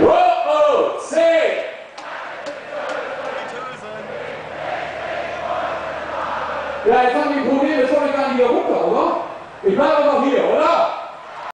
Whoa! Ja, jetzt haben die Probleme schon gar nicht runter, oder? Ich bleibe